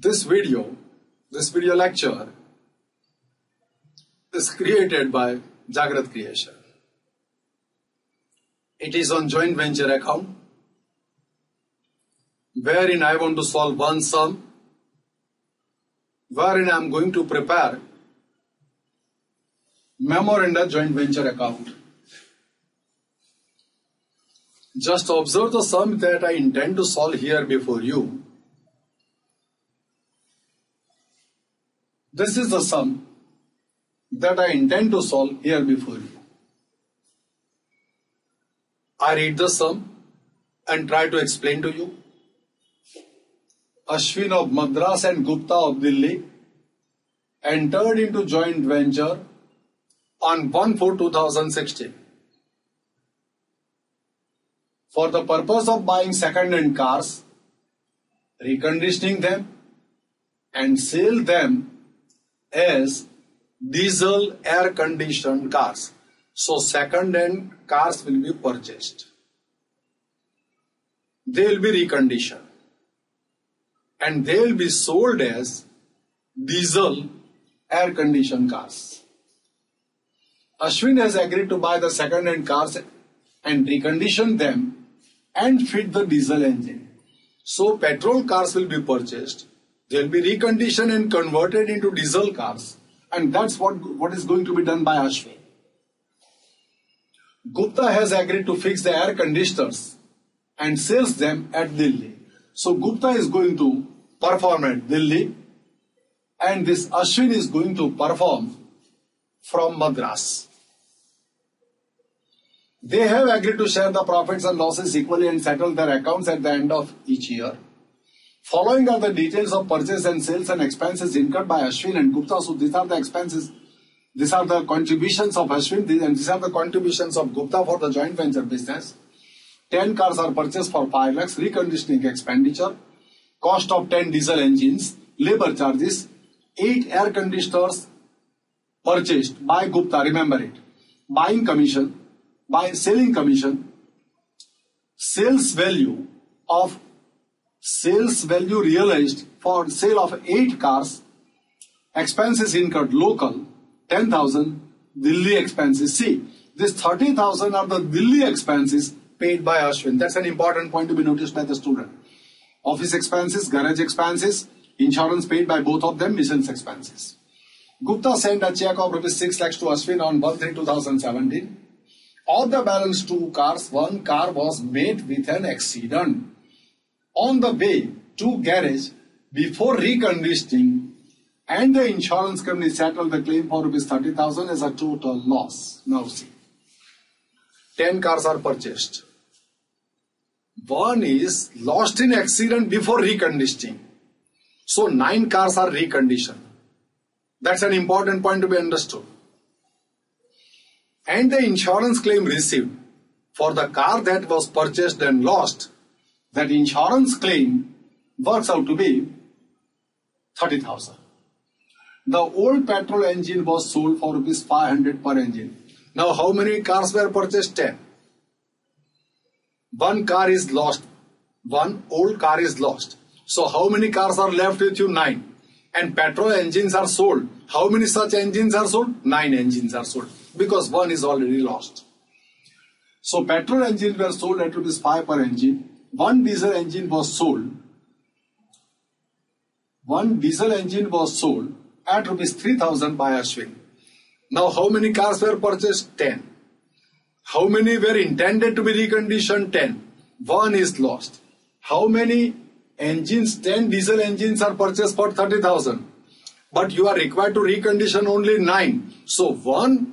This video, this video lecture is created by Jagrat Creation. It is on joint venture account wherein I want to solve one sum wherein I am going to prepare memoranda joint venture account. Just observe the sum that I intend to solve here before you. This is the sum that I intend to solve here before you. I read the sum and try to explain to you. Ashwin of Madras and Gupta of Delhi entered into joint venture on 1 4 2016 for the purpose of buying second-hand cars, reconditioning them, and sell them as diesel air-conditioned cars. So second-hand cars will be purchased. They will be reconditioned and they will be sold as diesel air-conditioned cars. Ashwin has agreed to buy the second-hand cars and recondition them and fit the diesel engine. So petrol cars will be purchased, they'll be reconditioned and converted into diesel cars, and that's what, what is going to be done by Ashwin. Gupta has agreed to fix the air conditioners and sells them at Delhi. So Gupta is going to perform at Delhi, and this Ashwin is going to perform from Madras. They have agreed to share the profits and losses equally and settle their accounts at the end of each year. Following are the details of purchase and sales and expenses incurred by Ashwin and Gupta. So these are the expenses, these are the contributions of Ashwin and these are the contributions of Gupta for the joint venture business. 10 cars are purchased for 5 lakhs, reconditioning expenditure, cost of 10 diesel engines, labor charges, 8 air conditioners purchased by Gupta, remember it, buying commission, by selling commission, sales value of sales value realized for sale of 8 cars, expenses incurred local, 10,000, Delhi expenses. See, this 30,000 are the Delhi expenses paid by Ashwin. That's an important point to be noticed by the student. Office expenses, garage expenses, insurance paid by both of them, missions expenses. Gupta sent a check of rupees 6 lakhs to Ashwin on 1 2017. Of the balance two cars, one car was met with an accident. On the way to garage before reconditioning and the insurance company settled the claim for rupees 30,000 as a total loss. Now see, 10 cars are purchased. One is lost in accident before reconditioning. So 9 cars are reconditioned. That's an important point to be understood and the insurance claim received for the car that was purchased and lost, that insurance claim works out to be 30,000. The old petrol engine was sold for rupees 500 per engine. Now how many cars were purchased? 10. One car is lost. One old car is lost. So how many cars are left with you? 9. And petrol engines are sold. How many such engines are sold? 9 engines are sold because one is already lost. So petrol engines were sold at rupees 5 per engine. One diesel engine was sold. One diesel engine was sold at rupees 3000 by Ashwin. Now how many cars were purchased? 10. How many were intended to be reconditioned? 10. One is lost. How many engines? 10 diesel engines are purchased for 30,000. But you are required to recondition only 9. So one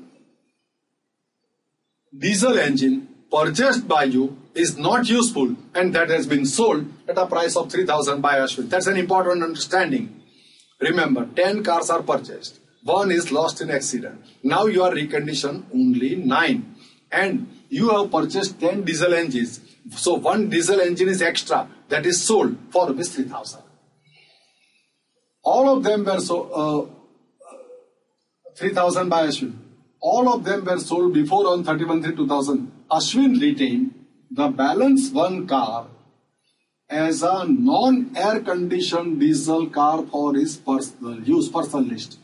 diesel engine purchased by you is not useful and that has been sold at a price of 3000 by Ashwin. That's an important understanding. Remember, 10 cars are purchased. One is lost in accident. Now you are reconditioned only 9. And you have purchased 10 diesel engines. So one diesel engine is extra that is sold for rupees 3000. All of them were so uh, 3000 by Ashwin. All of them were sold before on 31 3 2000. Ashwin retained the balance one car as a non-air conditioned diesel car for his personal use, personal list,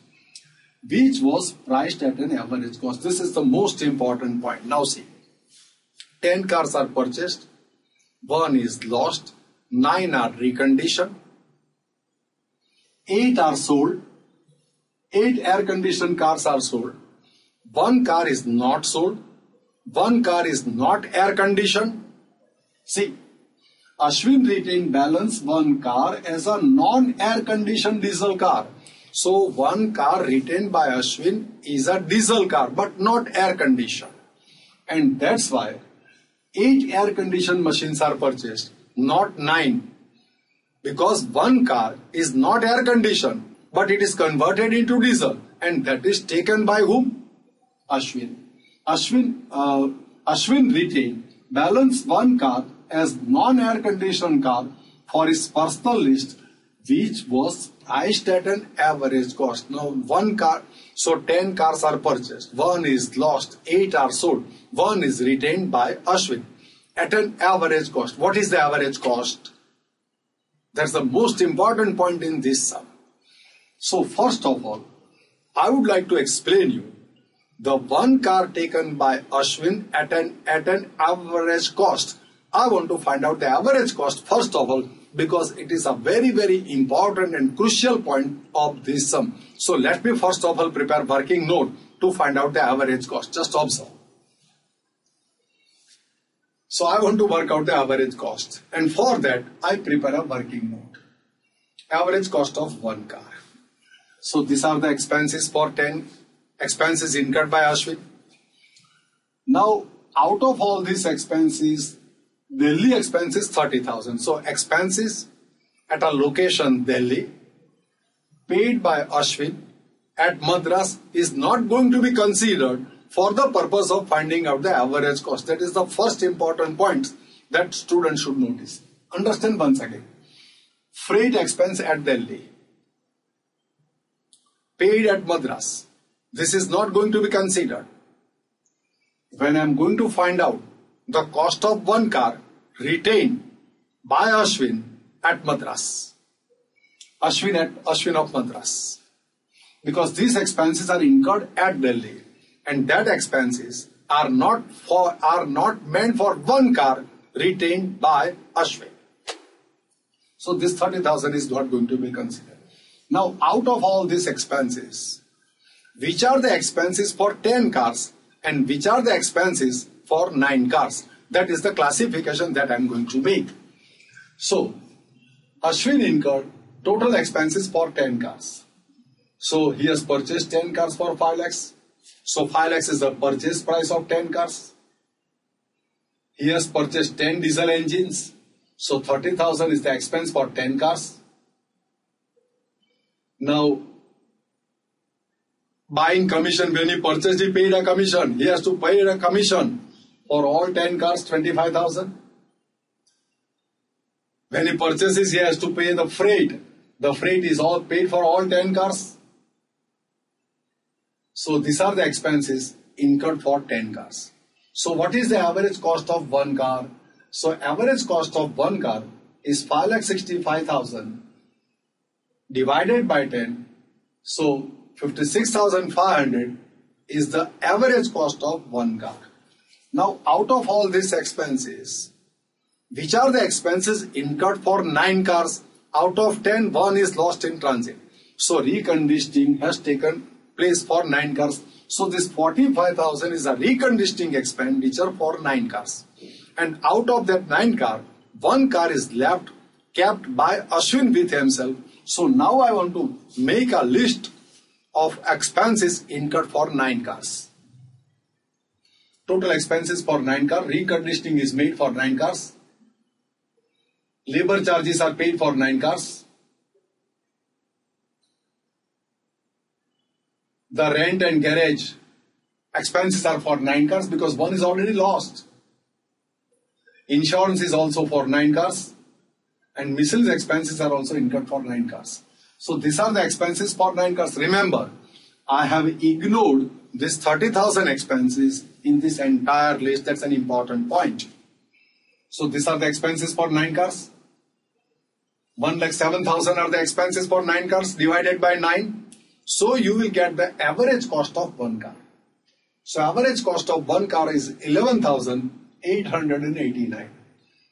which was priced at an average cost. This is the most important point. Now see, 10 cars are purchased, one is lost, 9 are reconditioned, 8 are sold, 8 air conditioned cars are sold, one car is not sold, one car is not air conditioned. See, Ashwin retained balance one car as a non-air conditioned diesel car. So one car retained by Ashwin is a diesel car but not air conditioned. And that's why eight air conditioned machines are purchased, not nine. Because one car is not air conditioned but it is converted into diesel and that is taken by whom? Ashwin. Ashwin, uh, Ashwin retained balance one car as non-air conditioned car for his personal list which was priced at an average cost. Now one car, so 10 cars are purchased, one is lost, 8 are sold, one is retained by Ashwin at an average cost. What is the average cost? That's the most important point in this sum. So first of all, I would like to explain you the one car taken by Ashwin at an at an average cost I want to find out the average cost first of all because it is a very very important and crucial point of this sum. So let me first of all prepare working note to find out the average cost. Just observe. So I want to work out the average cost and for that I prepare a working note. Average cost of one car. So these are the expenses for 10 expenses incurred by Ashwin. Now out of all these expenses Delhi expenses 30,000. So expenses at a location Delhi paid by Ashwin at Madras is not going to be considered for the purpose of finding out the average cost. That is the first important point that students should notice. Understand once again. Freight expense at Delhi paid at Madras. This is not going to be considered. When I am going to find out the cost of one car retained by Ashwin at Madras. Ashwin at Ashwin of Madras. Because these expenses are incurred at Delhi and that expenses are not for are not meant for one car retained by Ashwin. So this 30,000 is not going to be considered. Now out of all these expenses, which are the expenses for 10 cars and which are the expenses for 9 cars. That is the classification that I am going to make. So, Ashwin incurred total expenses for 10 cars. So, he has purchased 10 cars for 5 lakhs. So, 5 lakhs is the purchase price of 10 cars. He has purchased 10 diesel engines. So, 30,000 is the expense for 10 cars. Now, buying commission, when he purchased, he paid a commission. He has to pay a commission for all 10 cars 25,000. When he purchases, he has to pay the freight. The freight is all paid for all 10 cars. So these are the expenses incurred for 10 cars. So what is the average cost of one car? So average cost of one car is 5,65,000 divided by 10. So 56,500 is the average cost of one car. Now, out of all these expenses, which are the expenses incurred for 9 cars? Out of 10, 1 is lost in transit. So, reconditioning has taken place for 9 cars. So, this 45,000 is a reconditioning expenditure for 9 cars. And out of that 9 car, 1 car is left kept by Ashwin with himself. So, now I want to make a list of expenses incurred for 9 cars. Total expenses for 9 cars. Reconditioning is made for 9 cars. Labor charges are paid for 9 cars. The rent and garage expenses are for 9 cars because one is already lost. Insurance is also for 9 cars. And miscellaneous expenses are also incurred for 9 cars. So these are the expenses for 9 cars. Remember, I have ignored this 30,000 expenses in this entire list. That's an important point. So these are the expenses for 9 cars. 1 lakh 7,000 are the expenses for 9 cars divided by 9. So you will get the average cost of one car. So average cost of one car is 11,889.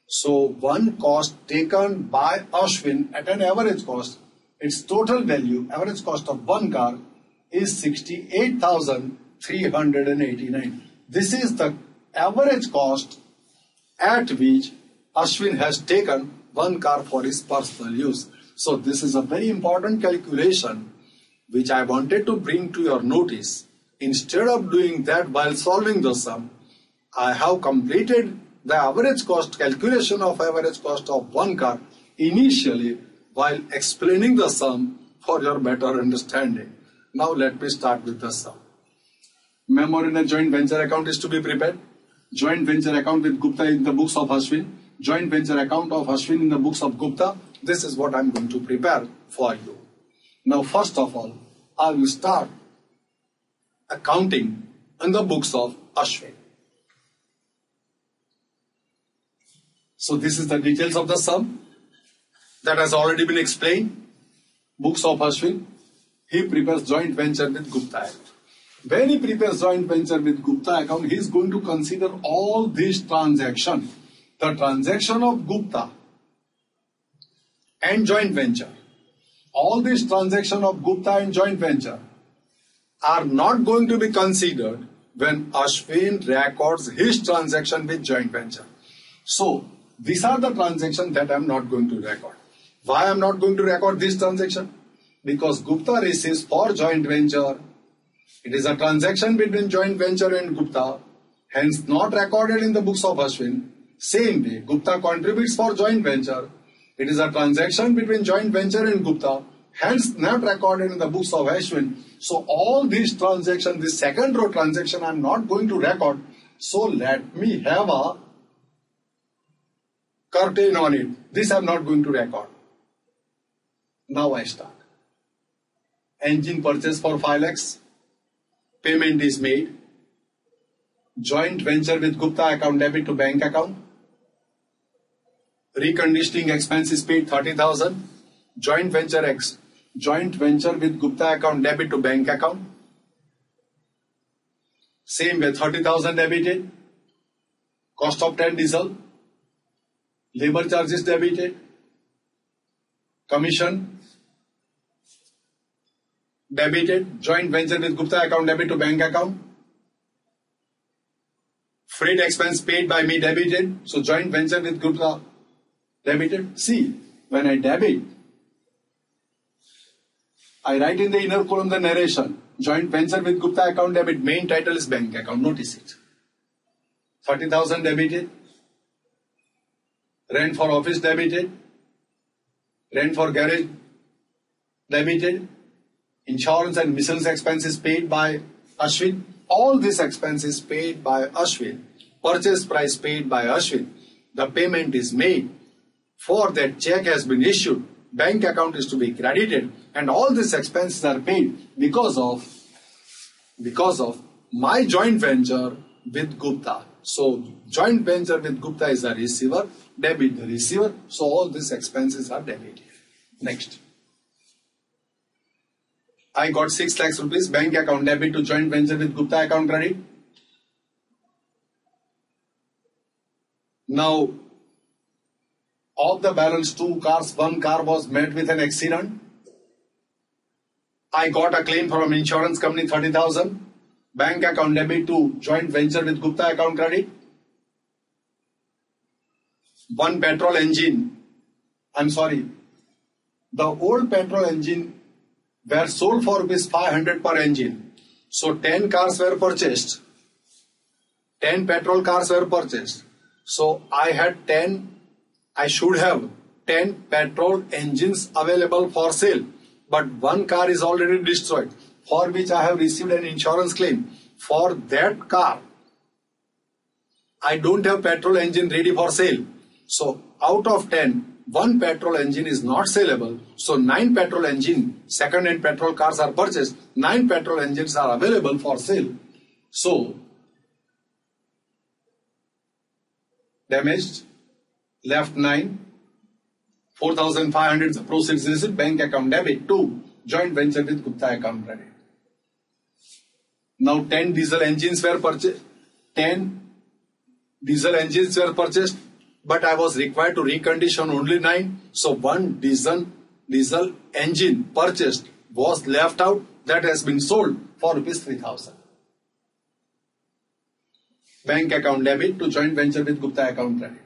So one cost taken by Ashwin at an average cost, its total value, average cost of one car is 68,389. This is the average cost at which Ashwin has taken one car for his personal use. So this is a very important calculation which I wanted to bring to your notice. Instead of doing that while solving the sum, I have completed the average cost calculation of average cost of one car initially while explaining the sum for your better understanding. Now let me start with the sum. Memoranda joint venture account is to be prepared. Joint venture account with Gupta in the books of Ashwin. Joint venture account of Ashwin in the books of Gupta. This is what I'm going to prepare for you. Now, first of all, I will start accounting in the books of Ashwin. So this is the details of the sum that has already been explained. Books of Ashwin. He prepares joint venture with Gupta account. When he prepares joint venture with Gupta account, he is going to consider all these transactions. The transaction of Gupta and joint venture. All these transactions of Gupta and joint venture are not going to be considered when Ashwin records his transaction with joint venture. So, these are the transactions that I am not going to record. Why I am not going to record this transaction? Because Gupta receives for joint venture. It is a transaction between joint venture and Gupta, hence not recorded in the books of Ashwin. Same way, Gupta contributes for joint venture. It is a transaction between joint venture and Gupta, hence not recorded in the books of Ashwin. So all these transactions, this second row transaction, I am not going to record. So let me have a curtain on it. This I am not going to record. Now I start. Engine purchase for 5 lakhs. Payment is made. Joint venture with Gupta account debit to bank account. Reconditioning expense is paid 30,000. Joint venture X. Joint venture with Gupta account debit to bank account. Same way 30,000 debited. Cost of 10 diesel. Labor charges debited. Commission debited. Joint venture with Gupta account debit to bank account. Freight expense paid by me debited. So joint venture with Gupta debited. See, when I debit, I write in the inner column the narration. Joint venture with Gupta account debit. Main title is bank account. Notice it. 30,000 debited. Rent for office debited. Rent for garage debited. Insurance and miscellaneous expenses paid by Ashwin. All these expenses paid by Ashwin. Purchase price paid by Ashwin. The payment is made. For that check has been issued. Bank account is to be credited. And all these expenses are paid because of because of my joint venture with Gupta. So joint venture with Gupta is the receiver, debit the receiver. So all these expenses are debited. Next. I got 6 lakhs rupees bank account debit to joint venture with Gupta account credit. Now, of the balance two cars, one car was met with an accident. I got a claim from insurance company 30,000. Bank account debit to joint venture with Gupta account credit. One petrol engine. I'm sorry. The old petrol engine were sold for rupees 500 per engine. So 10 cars were purchased. 10 petrol cars were purchased. So I had 10, I should have 10 petrol engines available for sale. But one car is already destroyed for which I have received an insurance claim. For that car, I don't have petrol engine ready for sale. So out of 10, one petrol engine is not saleable. So nine petrol engine, second hand petrol cars are purchased. Nine petrol engines are available for sale. So damaged, left nine, 4,500 the proceeds received bank account debit to joint venture with Gupta account credit. Now 10 diesel engines were purchased. 10 diesel engines were purchased, but I was required to recondition only 9. So one diesel, diesel engine purchased was left out that has been sold for rupees 3000. Bank account debit to joint venture with Gupta account credit.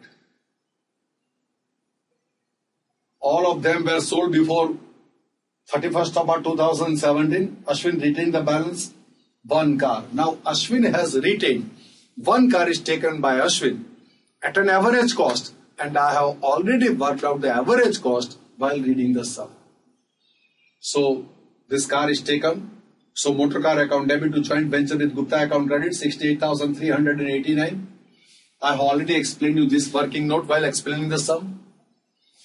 All of them were sold before 31st of March 2017. Ashwin retained the balance one car. Now Ashwin has retained one car is taken by Ashwin at an average cost and I have already worked out the average cost while reading the sum. So this car is taken. So motor car account debit to joint venture with Gupta account credit 68,389. I have already explained you this working note while explaining the sum.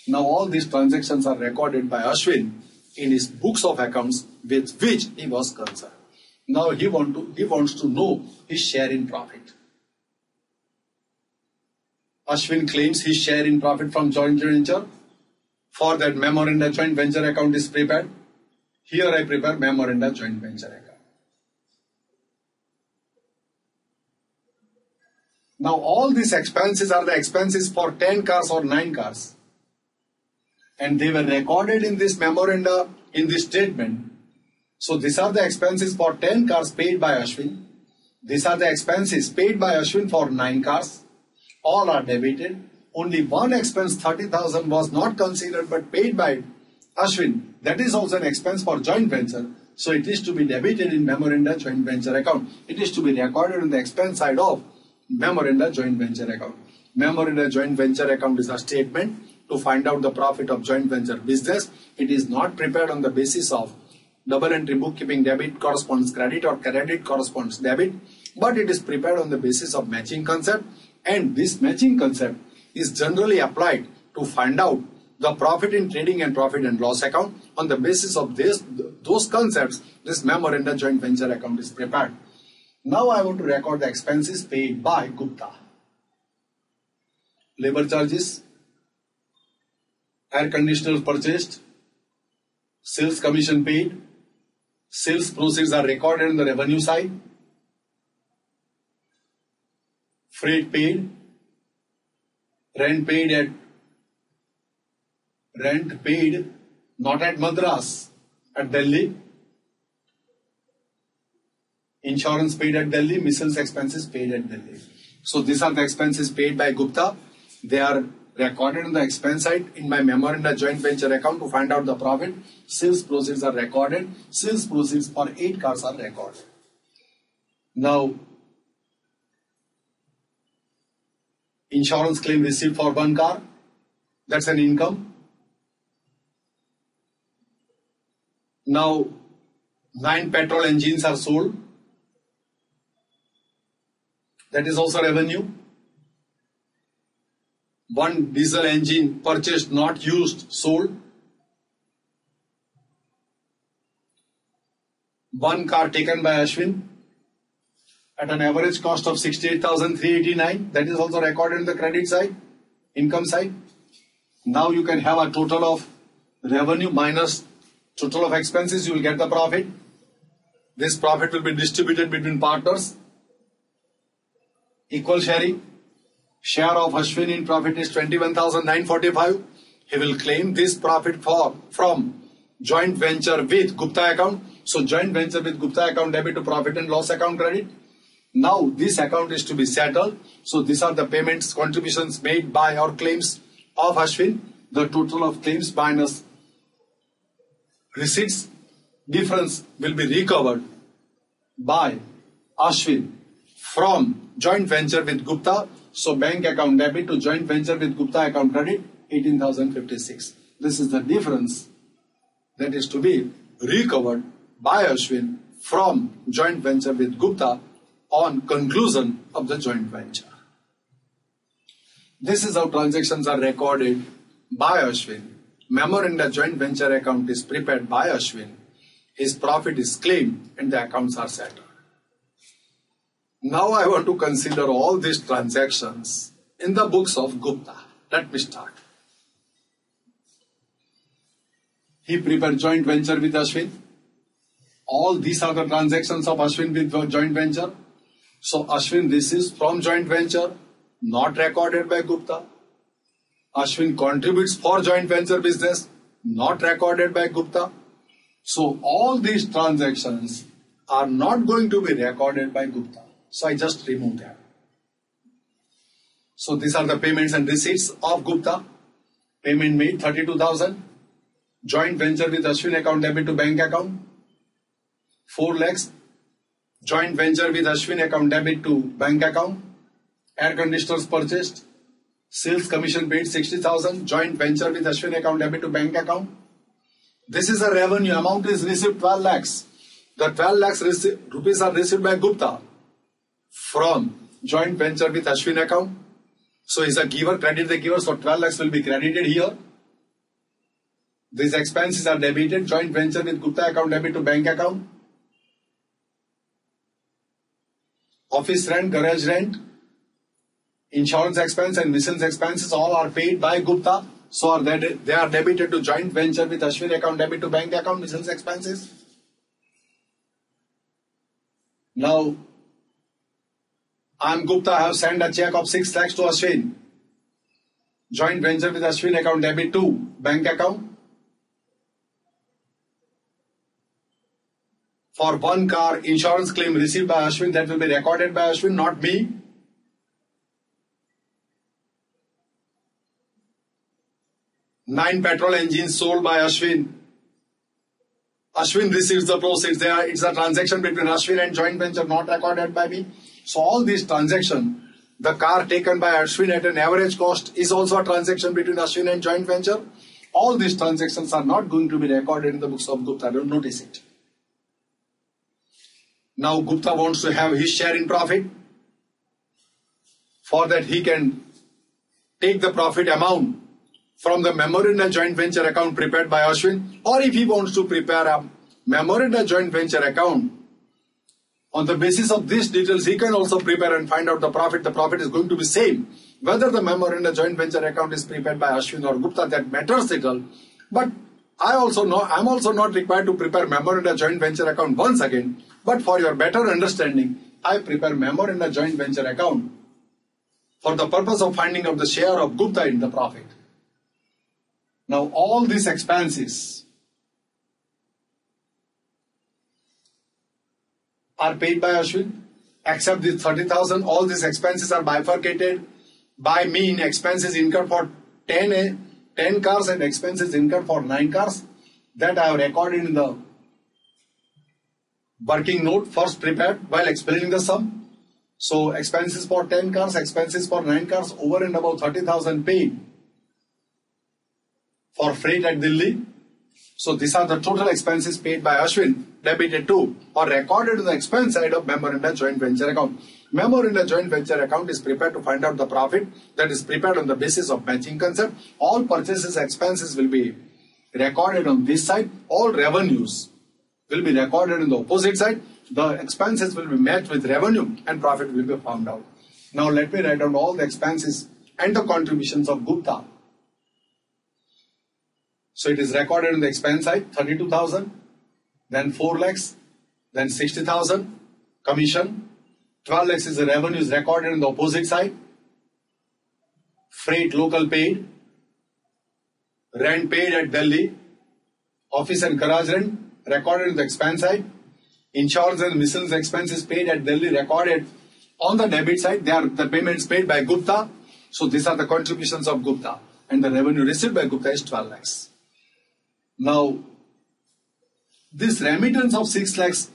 Now all these transactions are recorded by Ashwin in his books of accounts with which he was concerned. Now he, want to, he wants to know his share in profit. Ashwin claims his share in profit from joint venture. For that memoranda joint venture account is prepared. Here I prepare memoranda joint venture account. Now all these expenses are the expenses for 10 cars or 9 cars. And they were recorded in this memoranda, in this statement. So these are the expenses for 10 cars paid by Ashwin. These are the expenses paid by Ashwin for 9 cars. All are debited. Only one expense, 30,000 was not considered but paid by Ashwin. That is also an expense for joint venture. So it is to be debited in memoranda joint venture account. It is to be recorded on the expense side of memoranda joint venture account. Memoranda joint venture account is a statement to find out the profit of joint venture business. It is not prepared on the basis of double entry bookkeeping debit corresponds credit or credit corresponds debit, but it is prepared on the basis of matching concept and this matching concept is generally applied to find out the profit in trading and profit and loss account. On the basis of this, those concepts, this memoranda joint venture account is prepared. Now I want to record the expenses paid by Gupta. Labor charges, air conditioners purchased, sales commission paid, sales proceeds are recorded on the revenue side, freight paid, rent paid at rent paid not at Madras, at Delhi, insurance paid at Delhi, missiles expenses paid at Delhi. So these are the expenses paid by Gupta. They are recorded on the expense side in my memoranda joint venture account to find out the profit. Sales proceeds are recorded. Sales proceeds for eight cars are recorded. Now, insurance claim received for one car, that's an income. Now, nine petrol engines are sold. That is also revenue. One diesel engine purchased, not used, sold. One car taken by Ashwin at an average cost of 68,389. That is also recorded in the credit side, income side. Now you can have a total of revenue minus total of expenses, you will get the profit. This profit will be distributed between partners. Equal sharing. Share of Ashwin in profit is 21,945. He will claim this profit for from joint venture with Gupta account. So joint venture with Gupta account debit to profit and loss account credit. Now this account is to be settled. So these are the payments contributions made by or claims of Ashwin. The total of claims minus receipts difference will be recovered by Ashwin from joint venture with Gupta. So bank account debit to joint venture with Gupta account credit 18,056. This is the difference that is to be recovered by Ashwin from joint venture with Gupta on conclusion of the joint venture. This is how transactions are recorded by Ashwin memoranda joint venture account is prepared by Ashwin, his profit is claimed and the accounts are settled. Now I want to consider all these transactions in the books of Gupta. Let me start. He prepared joint venture with Ashwin. All these are the transactions of Ashwin with the joint venture. So Ashwin receives from joint venture, not recorded by Gupta. Ashwin contributes for joint venture business, not recorded by Gupta. So all these transactions are not going to be recorded by Gupta. So I just remove them. So these are the payments and receipts of Gupta. Payment made 32,000. Joint venture with Ashwin account debit to bank account. 4 lakhs. Joint venture with Ashwin account debit to bank account. Air conditioners purchased. Sales commission paid 60,000. Joint venture with Ashwin account debit to bank account. This is a revenue. Amount is received 12 lakhs. The 12 lakhs rupees are received by Gupta from joint venture with Ashwin account. So is a giver, credit the giver, so 12 lakhs will be credited here. These expenses are debited, joint venture with Gupta account debit to bank account. Office rent, garage rent, insurance expense and miscellaneous expenses all are paid by Gupta. So are they, they are debited to joint venture with Ashwin account debit to bank account miscellaneous expenses. Now, I'm Gupta, I have sent a check of 6 lakhs to Ashwin. Joint venture with Ashwin account debit to bank account. For one car insurance claim received by Ashwin that will be recorded by Ashwin, not me. Nine petrol engines sold by Ashwin. Ashwin receives the proceeds. There, it's a transaction between Ashwin and joint venture, not recorded by me. So all these transactions, the car taken by Ashwin at an average cost is also a transaction between Ashwin and joint venture. All these transactions are not going to be recorded in the books of Gupta. Don't notice it. Now Gupta wants to have his share in profit. For that he can take the profit amount from the memorandum joint venture account prepared by Ashwin. Or if he wants to prepare a memorandum joint venture account on the basis of these details he can also prepare and find out the profit. The profit is going to be same. Whether the memorandum joint venture account is prepared by Ashwin or Gupta that matters little. But I also know I'm also not required to prepare memorandum joint venture account once again but for your better understanding I prepare memorandum joint venture account for the purpose of finding out the share of Gupta in the profit. Now all these expenses are paid by Ashwin, except the 30,000, all these expenses are bifurcated. By me in expenses incurred for 10, eh, 10 cars and expenses incurred for 9 cars. That I have recorded in the working note first prepared while explaining the sum. So expenses for 10 cars, expenses for 9 cars over and above 30,000 paid for freight at Delhi. So these are the total expenses paid by Ashwin, debited to or recorded to the expense side of memorandum joint venture account. Memorandum joint venture account is prepared to find out the profit that is prepared on the basis of matching concept. All purchases expenses will be recorded on this side. All revenues will be recorded in the opposite side. The expenses will be matched with revenue and profit will be found out. Now let me write down all the expenses and the contributions of Gupta. So it is recorded in the expense side, 32,000, then 4 lakhs, then 60,000, commission, 12 lakhs is the revenue is recorded in the opposite side, freight local paid, rent paid at Delhi, office and garage rent recorded in the expense side, insurance and miscellaneous expenses paid at Delhi recorded on the debit side, they are the payments paid by Gupta. So these are the contributions of Gupta and the revenue received by Gupta is 12 lakhs. Now, this remittance of 6 lakhs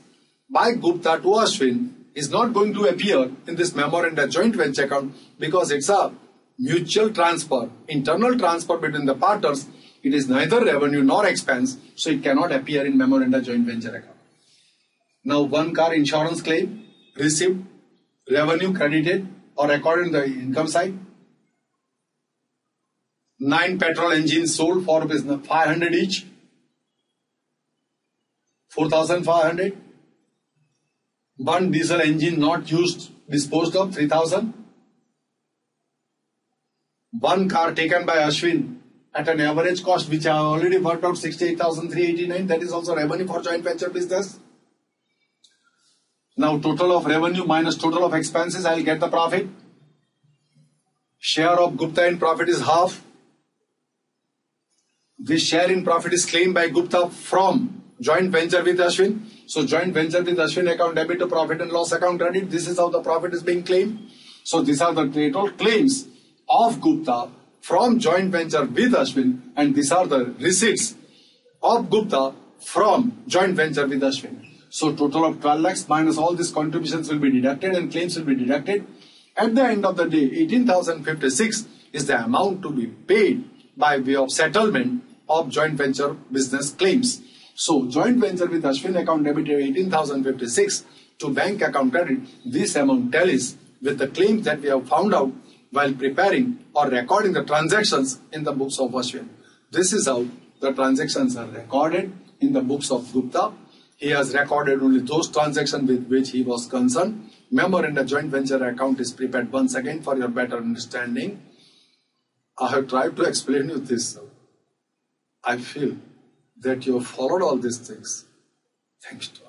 by Gupta to Ashwin is not going to appear in this memorandum joint venture account because it's a mutual transfer, internal transfer between the partners. It is neither revenue nor expense, so it cannot appear in memorandum joint venture account. Now, one car insurance claim received, revenue credited or recorded in the income side. Nine petrol engines sold for business, 500 each. 4,500. One diesel engine not used, disposed of, 3,000. One car taken by Ashwin, at an average cost, which I already worked out 68,389. That is also revenue for joint venture business. Now total of revenue minus total of expenses, I'll get the profit. Share of Gupta in profit is half. This share in profit is claimed by Gupta from joint venture with Ashwin. So joint venture with Ashwin account debit to profit and loss account credit. This is how the profit is being claimed. So these are the total claims of Gupta from joint venture with Ashwin and these are the receipts of Gupta from joint venture with Ashwin. So total of 12 lakhs minus all these contributions will be deducted and claims will be deducted. At the end of the day, 18,056 is the amount to be paid by way of settlement of joint venture business claims. So joint venture with Ashwin account debited 18,056 to bank account credit. This amount tallies with the claims that we have found out while preparing or recording the transactions in the books of Ashwin. This is how the transactions are recorded in the books of Gupta. He has recorded only those transactions with which he was concerned. Memoranda joint venture account is prepared once again for your better understanding. I have tried to explain you this. I feel that you have followed all these things. Thanks to